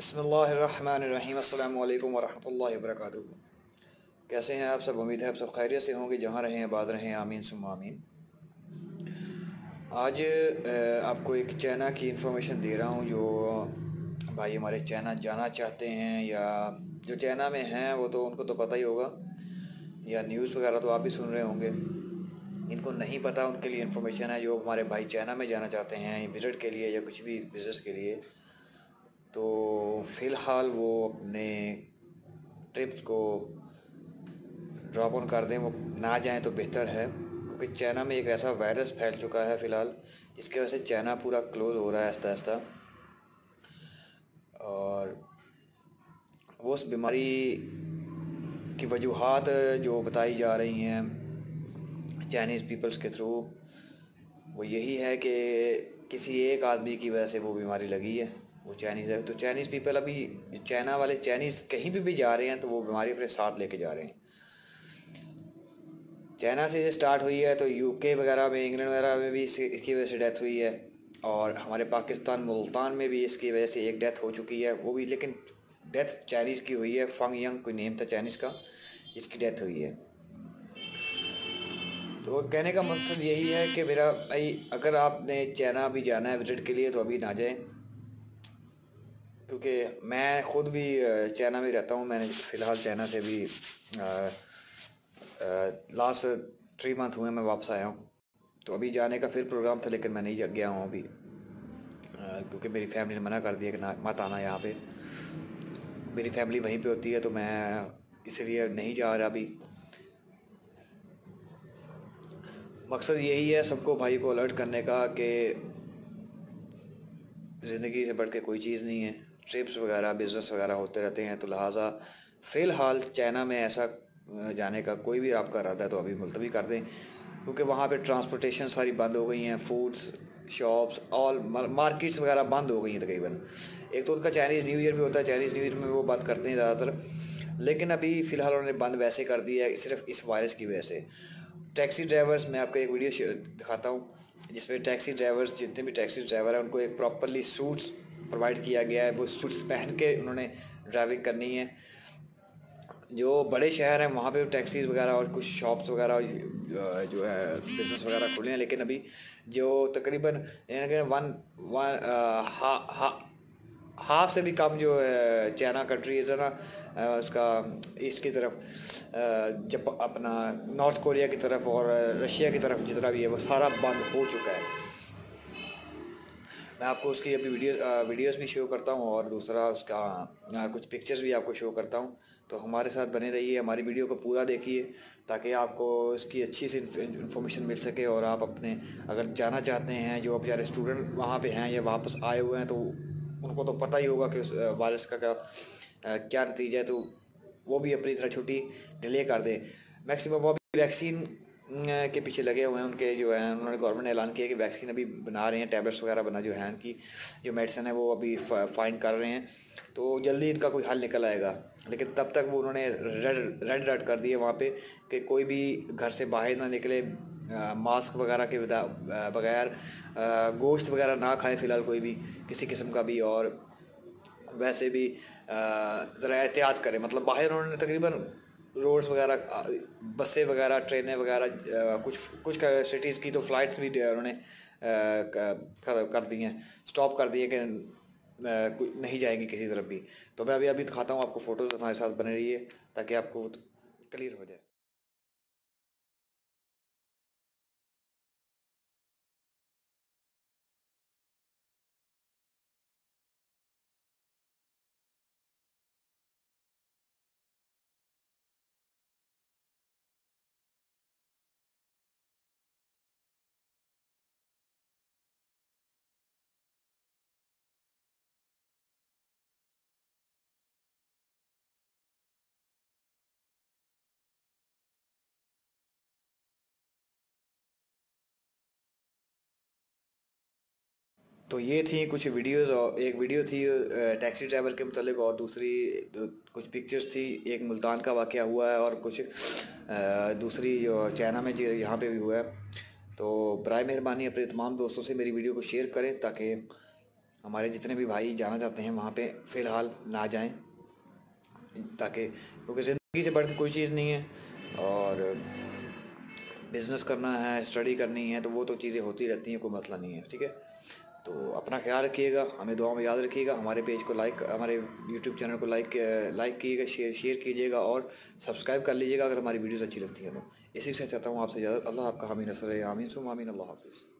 بسم اللہ الرحمن الرحیم، السلام علیکم ورحمۃ اللہ وبرکاتہ۔ کیسے ہیں آپ سب؟ امید ہے آپ سب خیریت سے ہوں گے، جہاں رہیں، آباد رہیں، آمین سم آمین۔ آج آپ کو ایک چائنا کی انفارمیشن دے رہا ہوں، جو بھائی ہمارے چائنا جانا چاہتے ہیں، یا جو چائنا میں ہیں، وہ تو ان کو تو پتہ ہی ہوگا، یا نیوز وغیرہ تو آپ بھی سن رہے ہوں گے۔ ان کو نہیں پتہ، ان کے لیے انفارمیشن ہے، جو ہمارے بھائی چائنا میں جانا چاہتے ہیں، وزٹ کے لیے یا کچھ بھی بزنس کے لیے۔ تو فی الحال وہ اپنے ٹرپس کو ڈراپ آن کر دیں، وہ نہ جائیں تو بہتر ہے، کیونکہ چائنا میں ایک ایسا وائرس پھیل چکا ہے فی الحال، جس کی وجہ سے چائنا پورا کلوز ہو رہا ہے آہستہ آہستہ۔ اور وہ اس بیماری کی وجوہات جو بتائی جا رہی ہیں چائنیز پیپلز کے تھرو، وہ یہی ہے کہ کسی ایک آدمی کی وجہ سے وہ بیماری لگی ہے۔ وہ چائنیز ہے۔ تو چائنیز پیپل ابھی چائنا والے چائنیز کہیں بھی بھی جا رہے ہیں تو وہ بیماری اپنے ساتھ لے کے جا رہے ہیں۔ چائنا سے یہ سٹارٹ ہوئی ہے تو یو کے وغیرہ میں انگلینڈ وغیرہ میں بھی اس کی وجہ سے ڈیتھ ہوئی ہے۔ اور ہمارے پاکستان، ملتان میں بھی اس کی وجہ سے ایک ڈیتھ ہو چکی ہے۔ وہ بھی، لیکن ڈیتھ چائنیز کی ہوئی ہے۔ فنگ ینگ کوئی نیم تھا چائنیز کا جس کی ڈیتھ ہوئی ہے۔ تو کہنے کا مقصد یہی ہے کہ میرا بھائی، اگر آپ نے چائنا بھی جانا ہے وزٹ کے لیے تو ابھی نہ جائیں۔ کیونکہ میں خود بھی چائنا میں رہتا ہوں۔ میں نے فی الحال چائنا سے بھی لاسٹ تھری منتھ ہوئے میں واپس آیا ہوں۔ تو ابھی جانے کا پھر پروگرام تھا، لیکن میں نہیں گیا ہوں ابھی۔ کیونکہ میری فیملی نے منع کر دیا کہ نہ، مت آنا یہاں پہ۔ میری فیملی وہیں پہ ہوتی ہے، تو میں اس لیے نہیں جا رہا ابھی۔ مقصد یہی ہے سب کو بھائی کو الرٹ کرنے کا کہ زندگی سے بڑھ کے کوئی چیز نہیں ہے۔ ٹرپس وغیرہ بزنس وغیرہ ہوتے رہتے ہیں تو لہٰذا فی الحال چائنا میں ایسا جانے کا کوئی بھی آپ کا ارادہ ہے تو ابھی ملتوی کر دیں۔ کیونکہ وہاں پہ ٹرانسپورٹیشن ساری بند ہو گئی ہیں فوڈس شاپس آل مارکیٹس وغیرہ بند ہو گئی ہیں تقریباً۔ ایک تو ان کا چائنیز نیو ایئر بھی ہوتا ہے چائنیز نیو ایئر میں وہ بند کرتے ہیں زیادہ تر۔ لیکن ابھی فی الحال انہوں نے بند ویسے کر دیا ہے، صرف اس وائرس کی وجہ سے۔ ٹیکسی ڈرائیورس میں آپ کو ایک ویڈیو دکھاتا ہوں، جس میں ٹیکسی ڈرائیورس جتنے بھی ٹیکسی ڈرائیور ہیں، ان کو ایک پراپرلی سوٹس پرووائڈ کیا گیا ہے وہ سوٹس پہن کے انہوں نے ڈرائیونگ کرنی ہے جو بڑے شہر ہیں وہاں پہ ٹیکسیز وغیرہ اور کچھ شاپس وغیرہ جو ہے بزنس وغیرہ کھلے ہیں لیکن ابھی جو تقریباً ون ون ہاف سے بھی کم جو ہے چائنا کنٹری ہے نا اس کا ایسٹ کی طرف جب اپنا نارتھ کوریا کی طرف اور رشیا کی طرف جتنا بھی ہے وہ سارا بند ہو چکا ہے میں آپ کو اس کی ابھی ویڈیوز ویڈیوز بھی شو کرتا ہوں اور دوسرا اس کا کچھ پکچرز بھی آپ کو شو کرتا ہوں۔ تو ہمارے ساتھ بنے رہیے، ہماری ویڈیو کو پورا دیکھیے تاکہ آپ کو اس کی اچھی سی انفارمیشن مل سکے اور آپ اپنے اگر جانا چاہتے ہیں، جو اب بیچارے اسٹوڈنٹ وہاں پہ ہیں یا واپس آئے ہوئے ہیں، تو ان کو تو پتہ ہی ہوگا کہ اس وائرس کا کیا کیا نتیجہ ہے۔ تو وہ بھی اپنی طرح چھٹی ڈیلے کر دیں۔ میکسیمم وہ بھی ویکسین کے پیچھے لگے ہوئے ہیں، ان کے جو ہیں، انہوں نے گورنمنٹ نے اعلان کیا کہ ویکسین ابھی بنا رہے ہیں ٹیبلٹس وغیرہ بنا جو ہیں ان کی جو میڈیسن ہے وہ ابھی فائنڈ کر رہے ہیں۔ تو جلدی ان کا کوئی حل نکل آئے گا۔ لیکن تب تک وہ انہوں نے ریڈ ریڈ ریڈ کر دیے وہاں پہ کہ کوئی بھی گھر سے باہر نہ نکلے ماسک وغیرہ کے بغیر گوشت وغیرہ نہ کھائے فی الحال کوئی بھی کسی قسم کا بھی۔ اور ویسے بھی ذرا احتیاط کرے مطلب باہر انہوں نے تقریباً روڈس وغیرہ، بسیں وغیرہ، ٹرینیں وغیرہ، کچھ کچھ سٹیز کی تو فلائٹس بھی انہوں نے کر دی ہیں اسٹاپ کر دی ہیں کہ نہیں جائیں گی کسی طرف بھی۔ تو میں ابھی ابھی دکھاتا ہوں، آپ کو فوٹوز ہمارے ساتھ بنے رہی ہے تاکہ آپ کو کلیئر ہو جائے۔ تو یہ تھیں کچھ ویڈیوز اور ایک ویڈیو تھی ٹیکسی ڈرائیور کے متعلق اور دوسری کچھ پکچرز تھی۔ ایک ملتان کا واقعہ ہوا ہے اور کچھ دوسری چائنا میں یہاں پہ بھی ہوا ہے۔ تو برائے مہربانی اپنے تمام دوستوں سے میری ویڈیو کو شیئر کریں تاکہ ہمارے جتنے بھی بھائی جانا چاہتے ہیں وہاں پہ فی الحال نہ جائیں۔ تاکہ، کیونکہ زندگی سے بڑھ کے کوئی چیز نہیں ہے اور بزنس کرنا ہے اسٹڈی کرنی ہے تو وہ تو چیزیں ہوتی رہتی ہیں، کوئی مسئلہ نہیں ہے، ٹھیک ہے؟ تو اپنا خیال رکھیے گا، ہمیں دعاؤں میں یاد رکھیے گا، ہمارے پیج کو لائک ہمارے یوٹیوب چینل کو لائک لائک کیجیے گا شیئر شیئر کیجیے گا اور سبسکرائب کر لیجیے گا اگر ہماری ویڈیوز اچھی لگتی ہیں تو۔ اسی سے چاہتا ہوں آپ سے اجازت، اللہ آپ کا حامین نصر آمین سم آمین، اللہ حافظ۔